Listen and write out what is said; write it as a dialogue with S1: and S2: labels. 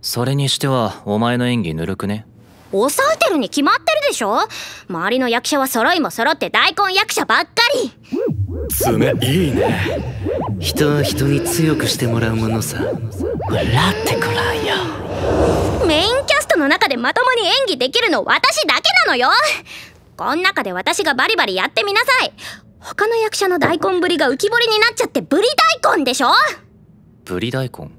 S1: それにしてはお前の演技ぬるくね？
S2: 抑えてるに決まってるでしょ？周りの役者は揃いも揃って大根役者ばっかり。
S1: 爪いいね。
S3: 人は人に強くしてもらうものさ。笑ってこらんよ。
S2: メインキャストの中でまともに演技できるの私だけなのよ。こん中で私がバリバリやってみなさい。他の役者の大根ぶりが浮き彫りになっちゃってぶり大根でしょ？
S1: ぶり大根？